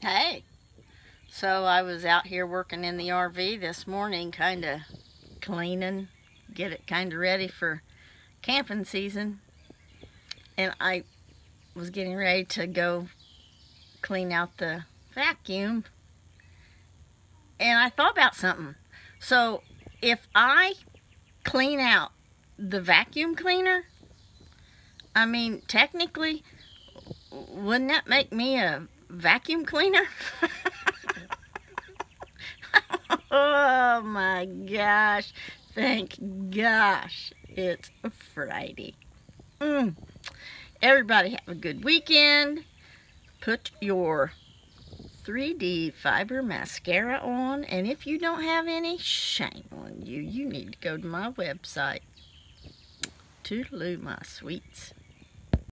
Hey, so I was out here working in the RV this morning, kind of cleaning, get it kind of ready for camping season. And I was getting ready to go clean out the vacuum. And I thought about something. So if I clean out the vacuum cleaner, I mean, technically, wouldn't that make me a vacuum cleaner? oh my gosh. Thank gosh it's Friday. Mm. Everybody have a good weekend. Put your 3D fiber mascara on. And if you don't have any, shame on you. You need to go to my website. Toodaloo, my sweets.